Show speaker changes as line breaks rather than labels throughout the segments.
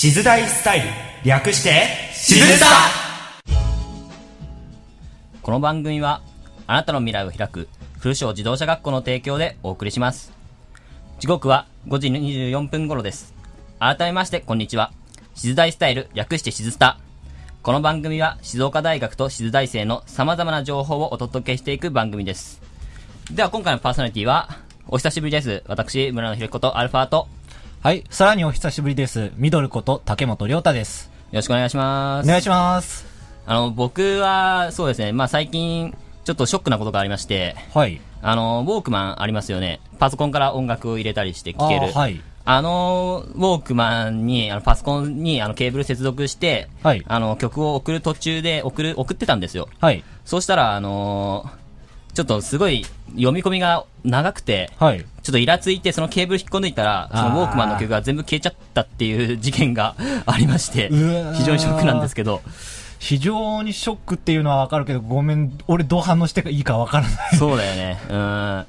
しず大スタイル。略してしずさ。
この番組はあなたの未来を開く古庄自動車学校の提供でお送りします。時刻は5時24分頃です。改めましてこんにちは。しず大スタイル略してしずスタ。この番組は静岡大学としず大生の様々な情報をお届けしていく番組です。では今回のパーソナリティはお久しぶりです。私村野ひろことアルファと
はい。さらにお久しぶりです。ミドルこと竹本亮太です。
ろしくお願いします
お願いします。
あの僕はそうですねまあ最近ちょっとショックなことがありまして
はい。
あの、ウォークマンありますよね。パソコンから音楽を入れたりして聴ける。
はい。
あの、ウォークマンに、あの、パソコンに、あの、ケーブル接続して、
はい
あの、曲を送る途中で送る、送ってたんですよ。
はい。
そうしたら、あのちょっとすごい読み込みが長くて、
はい。
ちょっとイラついて、そのケーブル引っこ抜いたら、そのウォークマンの曲が全部消えちゃったっていう事件が ありまして非常にショックなんですけど、
非常にショックっていうのはわかるけど、ごめん、俺どう反応していいかわからない。
そうだよね。うん。ま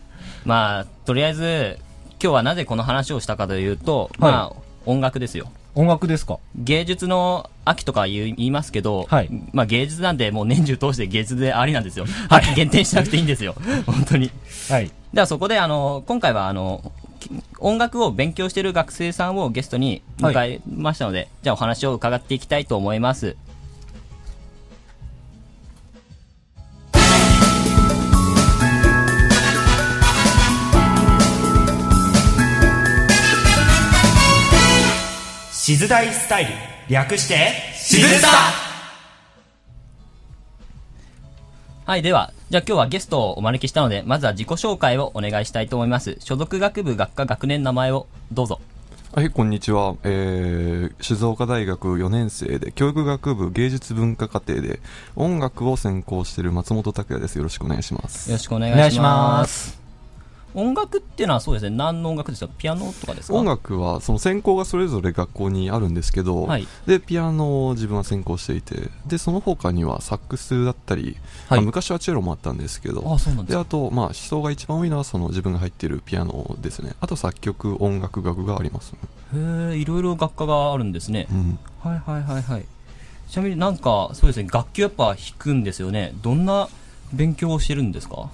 あ、とりあえず、今日はなぜこの話をしたかというと、まあ、音楽ですよ。
音楽ですか？
芸術の秋とか言いますけど、
はい
まあ芸術なんでもう年中通して芸術でありなんですよ。秋限定しなくていいんですよ。本当に。
はい。
ではそこであの、今回はあの、き音楽を勉強している学生さんをゲストに迎えましたので、じゃあお話を伺っていきたいと思います。
しず大スタイル略してしずさ
はい、では、じゃあ今日はゲストをお招きしたので、まずは自己紹介をお願いしたいと思います。所属学部学科学年名前をどうぞ。
はい、こんにちは。えー、静岡大学4年生で、教育学部芸術文化課程で、音楽を専攻している松本拓也です。よろしくお願いします。
よろしくお願いし
お願いし
ま。
ます
音楽っていうのはそうですね、何の音楽ですか？ピアノとかですか？
音楽は、その専攻がそれぞれ学校にあるんですけど、
はい
で、ピアノを自分は専攻していて、で、その他にはサックスだったり、
はい
まあ昔はチェロもあったんですけど、
あそうなんで
あと、まあ、人が一番多いのは、その自分が入っているピアノですね。あと作曲、音楽学がありますね。
へえ、いろいろ学科があるんですね
う。ん。
はいはいはいはい。ちなみになんか、そうですね、楽器やっぱ弾くんですよね。どんな勉強をしてるんですか？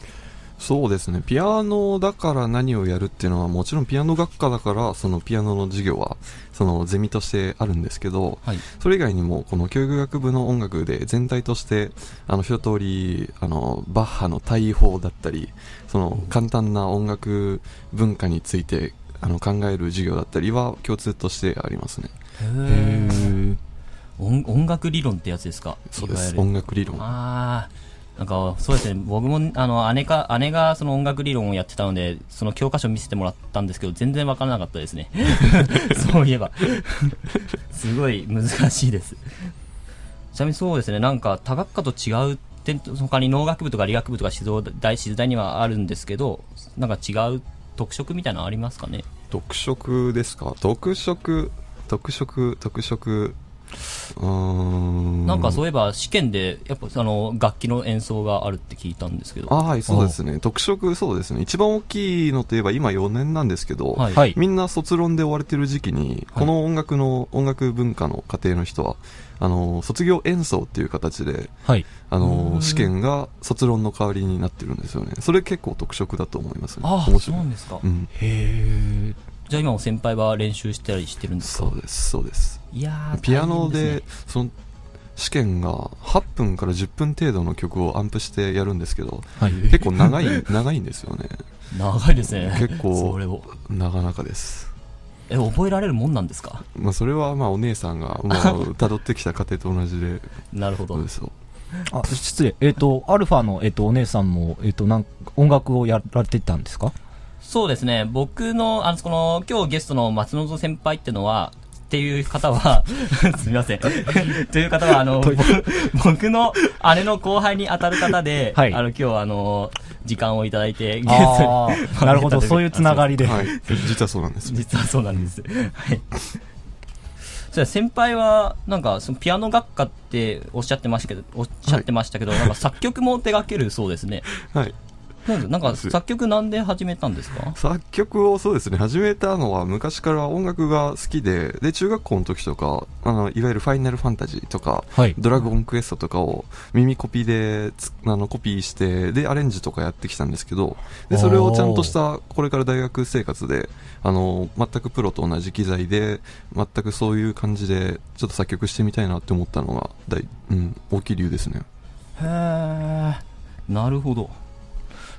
そうですね。ピアノだから何をやるっていうのは、もちろんピアノ学科だから、そのピアノの授業は、そのゼミとしてあるんですけど、
はい。
それ以外にも、この教育学部の音楽で全体として、あの、一通り、あの、バッハの大法だったり、その、簡単な音楽文化について、あの、考える授業だったりは共通としてありますね。
へえ。音音楽理論ってやつですか？
そうです。音楽理論。
ああ、なんか、そうですね、僕も、あの、姉か、姉がその音楽理論をやってたので、その教科書見せてもらったんですけど、全然わからなかったですね。そういえば。すごい難しいです。ちなみにそうですね、なんか、多学科と違う点、他に農学部とか理学部とか静大、静大にはあるんですけど、なんか違う特色みたいなのありますかね？
特色ですか？特色、特色、特色。
なんかそういえば試験で、やっぱあの、楽器の演奏があるって聞いたんですけど。
あはい、そうですね。特色、そうですね。一番大きいのといえば、今4年なんですけど、
はい
はい。
みんな卒論で追われてる時期に、この音楽の、音楽文化の家庭の人は、あの、卒業演奏っていう形で、
はい。
あの、試験が卒論の代わりになってるんですよね。それ結構特色だと思いますね。
ああ、
面白い
そうなん。ですか。
うん。
へ
じゃあ今も先輩は練習したりしてるんですか？
そうです、そうです。
いやー
ピアノで、
すね
その、試験が8分から10分程度の曲をアンプしてやるんですけど、
はい。
結構長い、長いんですよね。
長いですね。
結構
それを。
なかなかです。
え、覚えられるもんなんですか？
まあ、それはまあお姉さんが、まあ、辿ってきた過程と同じで、
なるほど
そうで。すよ。
あ、失礼。えっ、と、アルファの、えっ、と、お姉さんも、えっ、と、なん音楽をやられてたんですか？
そうですね。僕の、あの、この、今日ゲストの松本先輩ってのは、っていう方は、すみません。という方は、あの、ぼ僕の姉の後輩に当たる方で、
はい
あの、今日あの、時間をいただいて、ゲスト
なるほど。そういうつながりで。
はい。実はそうなんですよ。
実はそうなんです。はい。それ先輩は、なんか、そのピアノ学科っておっしゃってましたけど、おっしゃってましたけど、なんか作曲も手掛けるそうですね。
はい。
なんなんか作曲なんで始めたんですか？
作曲をそうですね、始めたのは昔から音楽が好きで、で、中学校の時とか、あの、いわゆるファイナルファンタジーとか、
はい。
ドラゴンクエストとかを耳コピでつ、あの、コピーして、で、アレンジとかやってきたんですけど、で、それをちゃんとした、これから大学生活で、あの、全くプロと同じ機材で、全くそういう感じで、ちょっと作曲してみたいなって思ったのが、大、うん、大きい理由ですね。
へえなるほど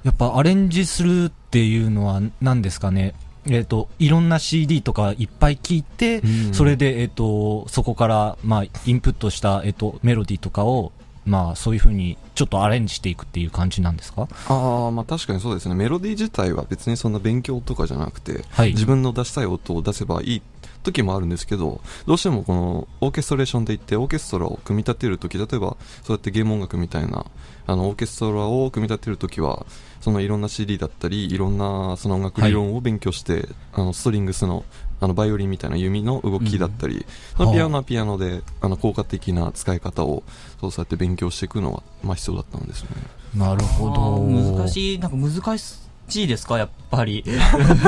やっぱアレンジするっていうのは何ですかね？えっ、と、いろんな CD とかいっぱい聞いて、
うん
それで、えっ、と、そこから、まあ、インプットした、えっ、と、メロディーとかを、まあ、そういう風に、ちょっとアレンジしていくっていう感じなんですか？
ああ、まあ確かにそうですね。メロディー自体は別にそんな勉強とかじゃなくて、
はい
自分の出したい音を出せばいい時もあるんですけど、どうしてもこのオーケストレーションで言って、オーケストラを組み立てる時、例えばそうやってゲーム音楽みたいな、あの、オーケストラを組み立てる時は、そのいろんな CD だったり、いろんなその音楽理論を勉強して、あの、ストリングスの、あの、バイオリンみたいな弓の動きだったり、そのピアノはピアノで、あの、効果的な使い方を、そうそうやって勉強していくのは、まあ必要だったんですね。
なるほ
あ
ど。
ー難しいなんか難しいですかやっぱり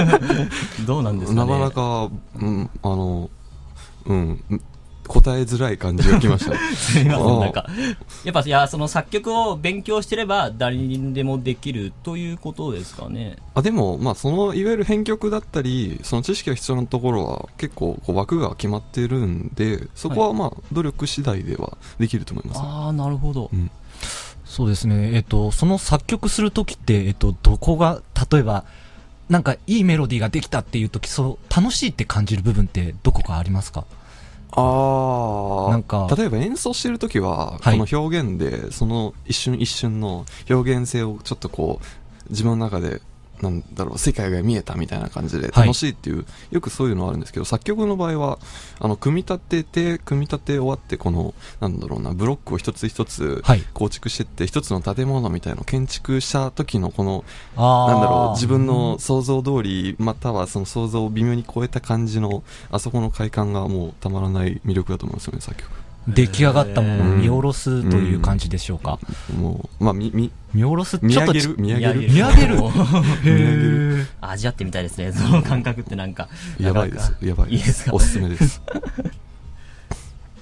どうなんですかね
なかなか、うん、あの、うん、答えづらい感じがきましたね。
すみません、なんか、やっぱ、いや、その作曲を勉強してれば、誰にでもできるということですかね。
あでも、まあ、その、いわゆる編曲だったり、その知識が必要なところは、結構、こう、枠が決まってるんで、そこは、まあ、努力次第ではできると思います。
ああ、なるほど。
うん。
そうですね。えっ、と、その作曲するときって、えっ、と、どこが、例えば、なんかいいメロディーができたっていうとき、そう、楽しいって感じる部分ってどこかありますか？
ああ、
なんか。
例えば演奏してるときは、
はい。
この表現で、その一瞬一瞬の表現性をちょっとこう、自分の中で、なんだろう、世界が見えたみたいな感じで
はい。
楽しいっていう、よくそういうのはあるんですけど、作曲の場合は、あの、組み立てて、組み立て終わって、この、なんだろうな、ブロックを一つ一つ
はい。
構築してって、一つの建物みたいなのを建築した時のこの、
あ
なんだろう、自分の想像通り、またはその想像を微妙に超えた感じの、あそこの快感がもうたまらない魅力だと思いますよね、作曲。
出来上がったものを
うん
見下ろすという感じでしょうか。
もう、まあ、み、み、
見下ろす？
見
ちょっとち
上げる？見上げる？
見上げる
もう
へー
味わってみたいですね。その感覚ってなんか。
やばいです。やばい
いいですか？
おすすめです。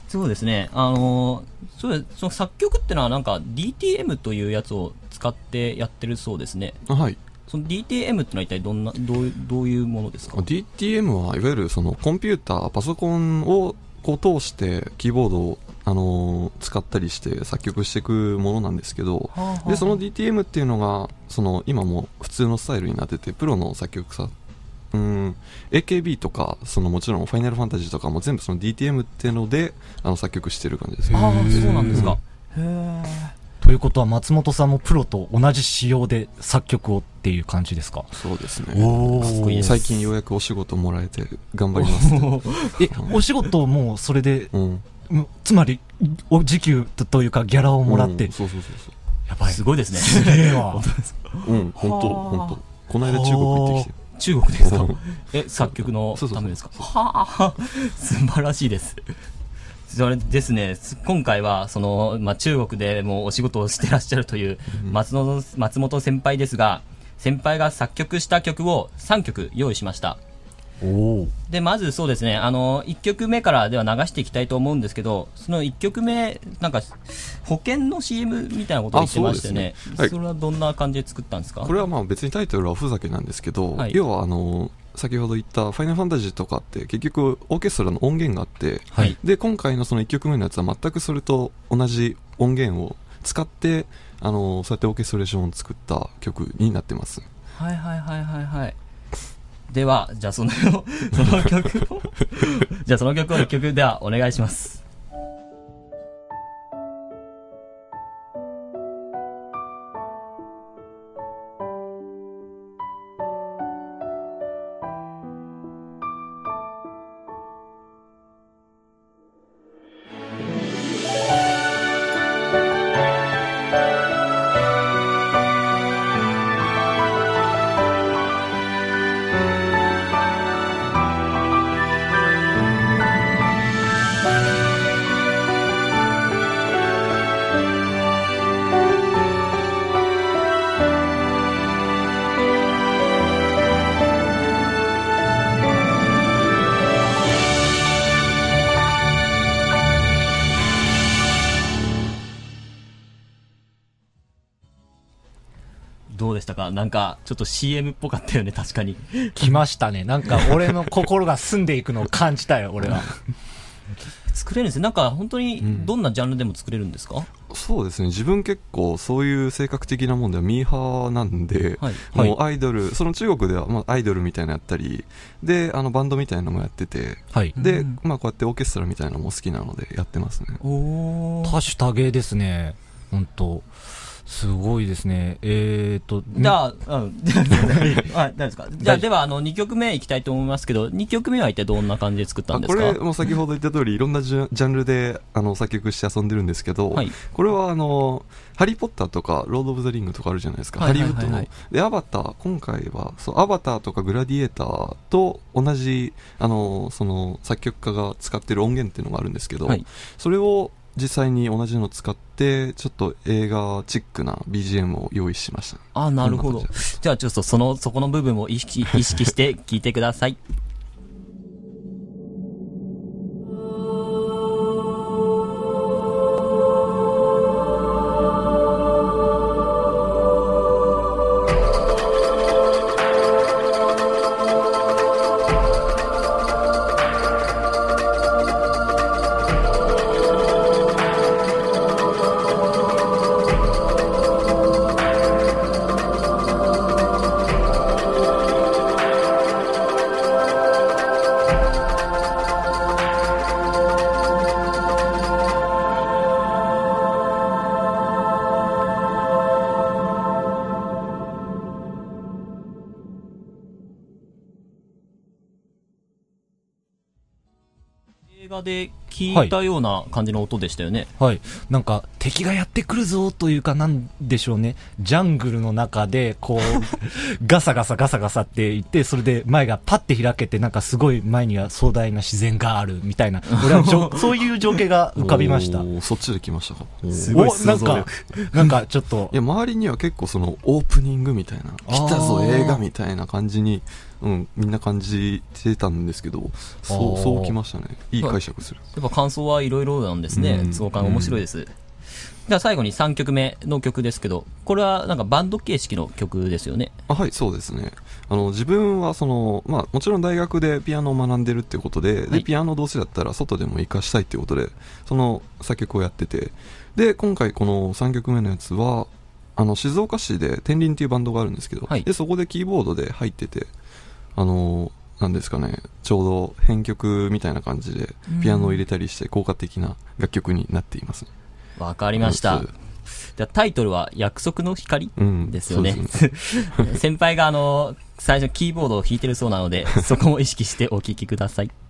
そうですね。あのーそうその作曲ってのはなんか DTM というやつを使ってやってるそうですね。
あはい。
その DTM ってのは一体どんな、どういう、どういうものですか
？DTM はいわゆるそのコンピューター、パソコンをこう通してキーボードを、あのー使ったりして作曲していくものなんですけど、で、その DTM っていうのが、その今も普通のスタイルになってて、プロの作曲さ、うん、AKB とか、そのもちろんファイナルファンタジーとかも全部その DTM っていうので、あの作曲してる感じです。
ああ、そうなんですか。へえ。
ということは松本さんもプロと同じ仕様で作曲をっていう感じですか？
そうですね。
お
最近ようやくお仕事もらえて頑張りますね。
え、お仕事もそれで、
うん。
つまり、お時給というかギャラをもらって、
うんそうそうそうそう。
やばい。
すごいですね。
すげえわ。
うん、本当
はあ
本当この間中国行ってきて。
中国ですか？
うん
え、作曲のためですか？はあ、素晴らしいです。それですね、す今回は、その、まあ、中国でもうお仕事をしてらっしゃるという松野、松本先輩ですが、先輩が作曲した曲を3曲用意しました。で、まずそうですね、あの、1曲目からでは流していきたいと思うんですけど、その1曲目、なんか、保険の CM みたいなことを言ってましたよね。
あそね。はい。
それはどんな感じで作ったんですか？
これはまあ別にタイトルはおふざけなんですけど、
はい。
要はあの、先ほど言ったファイナルファンタジーとかって結局オーケストラの音源があって、
はい
で、今回のその1曲目のやつは全くそれと同じ音源を使って、あの、そうやってオーケストレーションを作った曲になってます。
はいはいはいはいはい。では、じゃあその、その曲を、じゃあその曲を一曲ではお願いします。「かなんか、ちょっと CM っぽかったよね、確かに。
来ましたね。なんか俺の心が澄んでいくのを感じたよ、俺は。
作れるんですね。なんか、本当に、どんなジャンルでも作れるんですか、
そうですね自分結構そういう性格的なもんではミーハーなんで、
はい
もうアイドル、その中国ではまあアイドルみたいなのやったりであのバンドみたいなのもやってて
はい。
で、まあ、こうやってオーケストラみたいなのも好きなのでやってますね
おー。
多種多芸ですね。本当すごいですね。えーと、
じゃあ、うん。はい、何ですか？じゃあ、では、あの、2曲目いきたいと思いますけど、2曲目は一体どんな感じで作ったん
あ
ですか？
これも先ほど言った通りいろんなジャジャンルであの作曲して遊んでるんですけど、
はい。
これはあの「ハリー・ポッター」とか「ロード・オブ・ザ・リング」とかあるじゃないですか、ハリウッドの。でアバター今回はそうアバターとかグラディエーターと同じあのその作曲家が使ってる音源っていうのがあるんですけど、
はい。
それを実際に同じのを使ってちょっと映画チックな BGM を用意しました
あ、なるほど。
じ
ゃあ、ちょっとその、そこの部分を意識、意識して聞いてください。で聞いたような感じの音でしたよね。
はい。なんか、敵がやってくるぞというか、なんでしょうね。ジャングルの中で、こう、ガサガサガサガサって言って、それで前がパッて開けて、なんかすごい前には壮大な自然があるみたいな。俺は そういう情景が浮かびました。
そっちで来ましたか
すごい
おなんか
想像力、
なんかちょっと
い、や周りには結構そのオープニングみたいな来たぞ映画みたいな感じに、うん、みんな感じてたんですけどそうそうきましたねいい解釈する
やっぱ感想はいろいろなんですね
う。ん
すごく面白いです。じゃあ最後に3曲目の曲ですけど、これはなんかバンド形式の曲ですよね。
あはいそうですねあの自分はその、まあ、もちろん大学でピアノを学んでるっていうことで,、
はい
でピアノ同士だったら外でも活かしたいっていうことでその作曲をやっててで今回この3曲目のやつはあの静岡市で天輪っていうバンドがあるんですけど、
はい
でそこでキーボードで入っててあのなんですかねちょうど編曲みたいな感じでピアノを入れたりして効果的な楽曲になっていますね
わかりました。じゃあタイトルは約束の光
うん
ですよね
そうです。
先輩があの、最初キーボードを弾いてるそうなので、そこも意識してお聴きください。「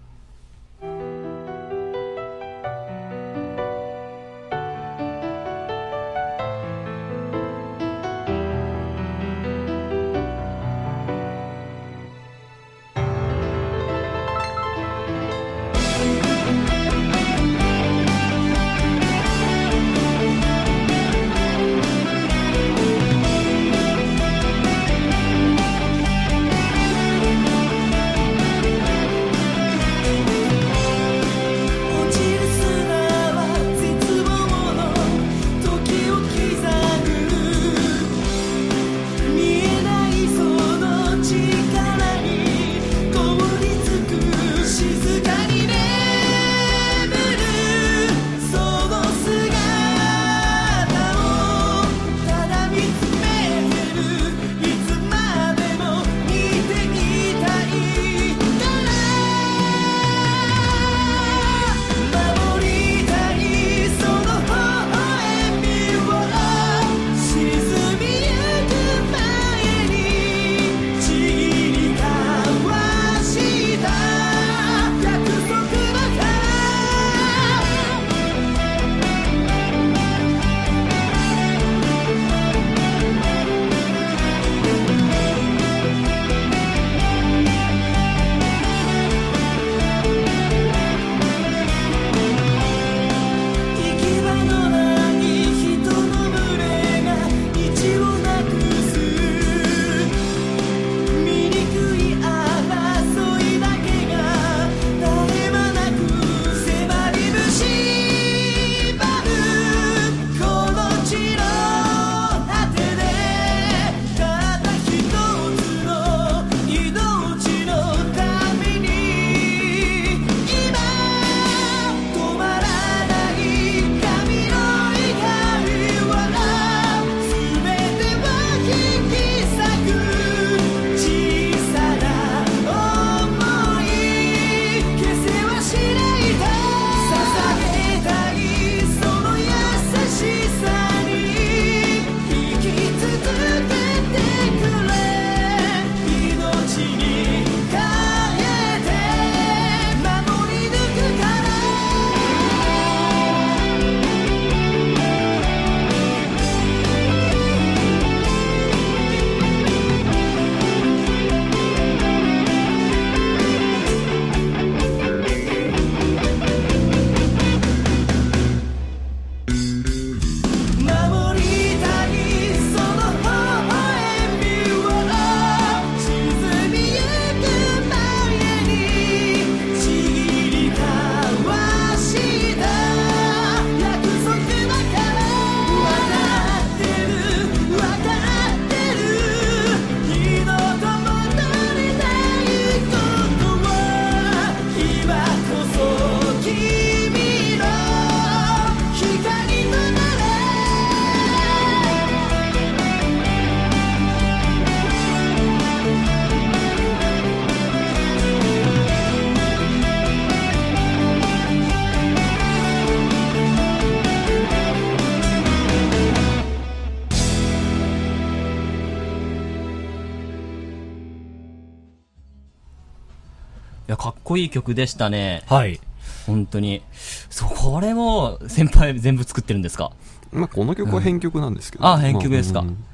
こいい曲でしたね。
はい。
本当に。そう、これも先輩全部作ってるんですか？
まあ、この曲は編曲なんですけど、
あ編曲ですか
まあうん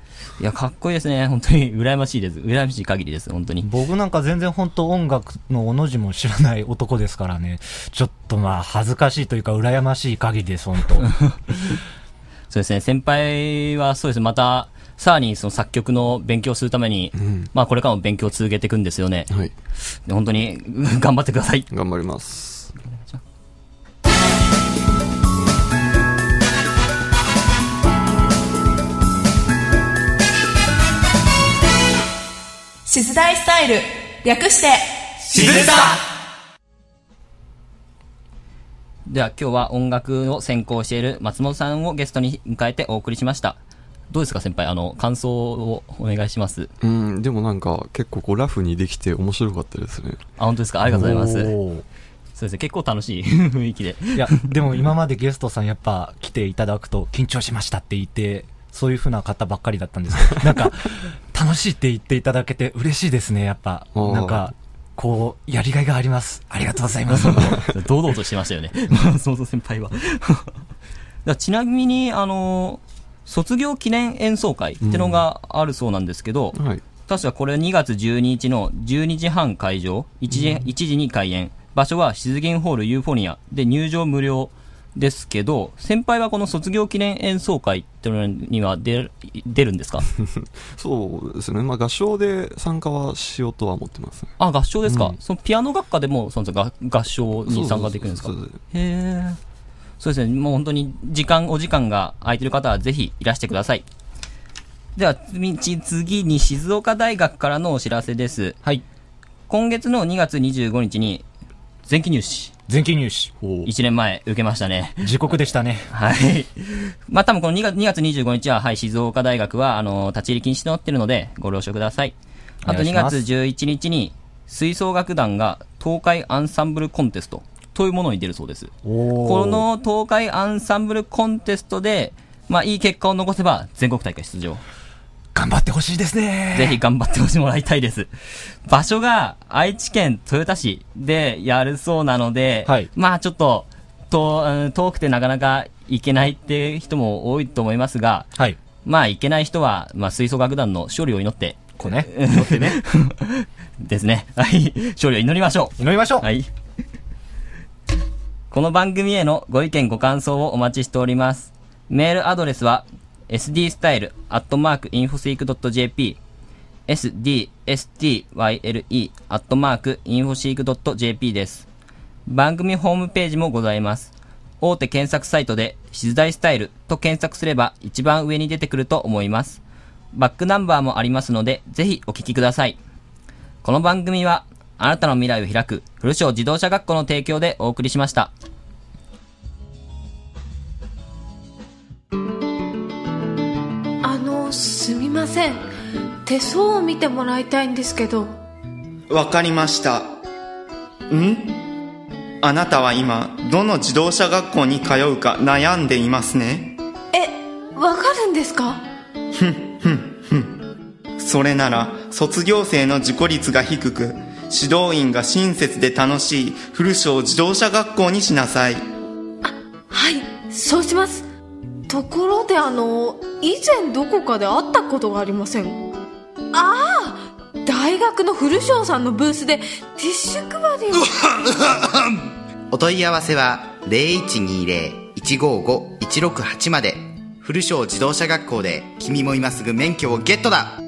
いや、かっこいいですね。本当に羨ましいです。羨ましい限りです。本当に。
僕なんか全然本当音楽のおの字も知らない男ですからね。ちょっとまあ恥ずかしいというか羨ましい限りです、本当
そうですね。先輩はそうですね。また、さらにその作曲の勉強をするために、
ん
まあこれからも勉強を続けていくんですよね。
はい。
で本当に 頑張ってください。
頑張ります。
シズ大スタイル略して
しずるさ
では今日は音楽を専攻している松本さんをゲストに迎えてお送りしました。どうですか先輩？あの、感想をお願いします。
うん、でもなんか結構こうラフにできて面白かったですね。
あ、本当ですか？ありがとうございます。そうですね。結構楽しい 雰囲気で。
いや、でも今までゲストさんやっぱ来ていただくと緊張しましたって言って、そういう風な方ばっかりだったんですけど、なんか、楽しいって言っていただけて嬉しいですね、やっぱ。なんか、こう、やりがいがあります。ありがとうございます。
堂々としてましたよね。松本先輩は。ちなみに、あの、卒業記念演奏会ってのがあるそうなんですけど、
はい。
確かこれ2月12日の12時半会場、1時 ,1 時に開演。場所は静銀ホールユーフォニアで入場無料ですけど、先輩はこの卒業記念演奏会ってのには出る出るんですか？
そうですね。まあ合唱で参加はしようとは思ってますね。
あ、合唱ですか、
うん
そのピアノ学科でもその合合唱に参加できるんですか？へえ。そうですね。もう本当に時間、お時間が空いてる方はぜひいらしてください。では、次次に静岡大学からのお知らせです。
はい。
今月の2月25日に前期入試、
前期入試。
ほう
1年前受けましたね。
時刻でしたね。
はい。まあ、多分この2月 ,2 月25日は、はい、静岡大学は、あの、立ち入り禁止となっているので、ご了承ください。あと2
お願いします
月11日に、吹奏楽団が東海アンサンブルコンテストというものに出るそうです。こ、の東海アンサンブルコンテストで、まあ、いい結果を残せば全国大会出場。
頑張ってほしいですね。
ぜひ頑張ってほしもらいたいです。場所が愛知県豊田市でやるそうなので、
はい
まあちょっと、とうん遠くてなかなか行けないって人も多いと思いますが、
はい。
まあ行けない人は、まあ吹奏楽団の勝利を祈って、
こうね。
祈ってね。ですね。はい。勝利を祈りましょう。
祈りましょう。
はい。この番組へのご意見ご感想をお待ちしております。メールアドレスは sdstyle.infoseek.jp sdstyle.infoseek.jp です。番組ホームページもございます。大手検索サイトで、静大スタイルと検索すれば一番上に出てくると思います。バックナンバーもありますので、ぜひお聞きください。この番組は、あなたの未来を開く、古庄自動車学校の提供でお送りしました。
あのすみません手相を見てもらいたいんですけど
わかりました。ん？あなたは今、どの自動車学校に通うか悩んでいますね？
えわかるんですか？
それなら、卒業生の事故率が低く、指導員が親切で楽しい古庄自動車学校にしなさい。
はいそうしますところであの以前どこかで会ったことがありません？ああ大学の古庄さんのブースでティッシュ配りを
お問い合わせは0120-155-168まで。古庄自動車学校で君も今すぐ免許をゲットだ